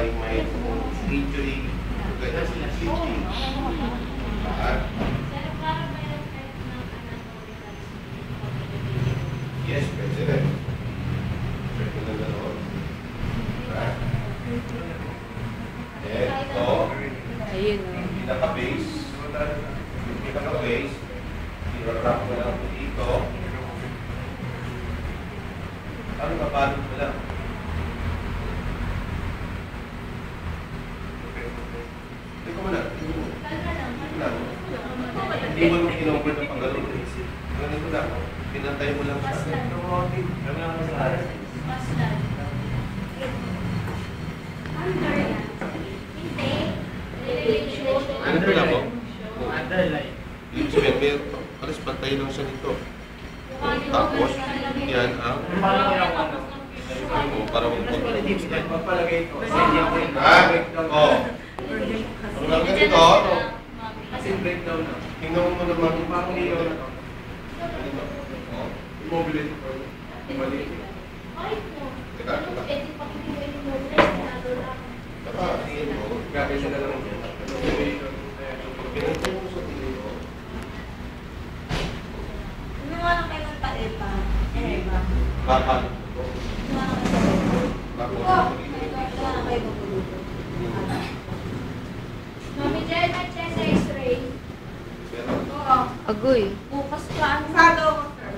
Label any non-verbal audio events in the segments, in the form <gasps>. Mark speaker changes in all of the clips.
Speaker 1: may may injury, sila sleeping. Ah, Yes, rin. Pwede na. Ah. Eh, ito,
Speaker 2: Ayun
Speaker 1: yung pinaka-base. Yung pinaka-base, i-wrap mo lang ito dito. Ano ba, paano lang? Hindi ko muna. Hindi mo. Hindi lang. Hindi mo kinover ng panggalong isip. Ganito lang. Pinantay mo lang siya. Ano lang mo sa Ano lang mo? Ibig sabihin, may alas pantay lang siya nito. Tapos, yan ang ano, para mag
Speaker 3: Magpalagay ito. Hindi
Speaker 1: Ha? Oo. Ang lang ganito. Tingnan mo naman.
Speaker 3: Parang hindi na to.
Speaker 1: Ganito. Oo.
Speaker 3: Immobility ko. Mali.
Speaker 1: Teka, teka. Teka, tingin mo.
Speaker 3: Gagawin siya na lang.
Speaker 1: Pinantay mo sa tingin mo. Baka. Baka.
Speaker 4: Mami Jen, may chest x-ray.
Speaker 1: Pero,
Speaker 4: Oo.
Speaker 2: Agoy.
Speaker 4: Bukas pa. Ano sado ko, sir?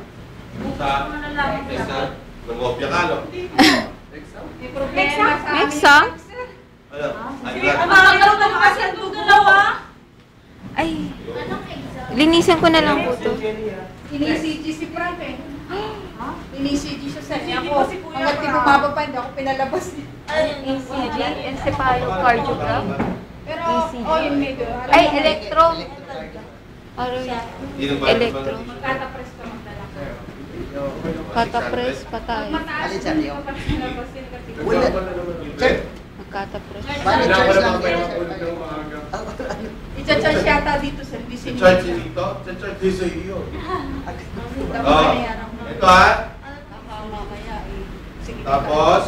Speaker 4: Bukas
Speaker 1: sa,
Speaker 4: ko malalaman
Speaker 1: sa,
Speaker 4: sa
Speaker 1: nangopya ka, no?
Speaker 4: May problema sa amin.
Speaker 2: exam?
Speaker 1: Ano? Ay, lahat.
Speaker 4: kumakagal ka kasi ang dalawa.
Speaker 2: Ay,
Speaker 4: Anong exam?
Speaker 2: linisan ko na lang po to.
Speaker 5: Ini-CG si Frank eh. <gasps> Ha? Ini-CG siya sa niya ako. Hanggat di
Speaker 4: Frank.
Speaker 5: bumaba pa, hindi ako pinalabas niya.
Speaker 2: ECG, encephalocardiogram.
Speaker 5: Pero,
Speaker 2: ECG.
Speaker 5: oh, yung medyo.
Speaker 2: Ay,
Speaker 5: mo,
Speaker 2: electro. Ano
Speaker 1: ba-
Speaker 2: Electro.
Speaker 5: Magkatapres ka magdala ka.
Speaker 2: Katapres, patay.
Speaker 6: Alin yun?
Speaker 5: yun kasi.
Speaker 6: Wala.
Speaker 1: Check.
Speaker 2: Magkatapres.
Speaker 6: Bali, church lang din.
Speaker 5: I-charge yata dito sa hindi
Speaker 1: Si
Speaker 5: sinunod
Speaker 1: Charge
Speaker 5: siya.
Speaker 1: dito? Si Charge dito sa iyo. Oh,
Speaker 5: mo.
Speaker 1: ito ha.
Speaker 5: Mamaya eh. Sige,
Speaker 1: Tapos,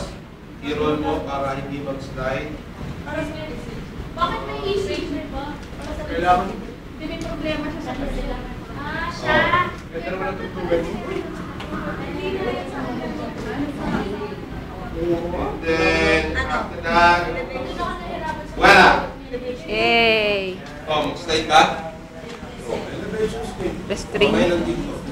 Speaker 1: i-roll mo para hindi mag-slide.
Speaker 4: Bakit may ECG ba?
Speaker 3: Kailangan.
Speaker 5: Hindi may problema siya sa kanila.
Speaker 4: Ah, siya.
Speaker 3: Ganda naman ang tutugan mo.
Speaker 1: And then, after that, wala.
Speaker 2: Yay!
Speaker 1: Oh, mag-slide ka?
Speaker 2: Restrain.
Speaker 1: Kamay lang dito.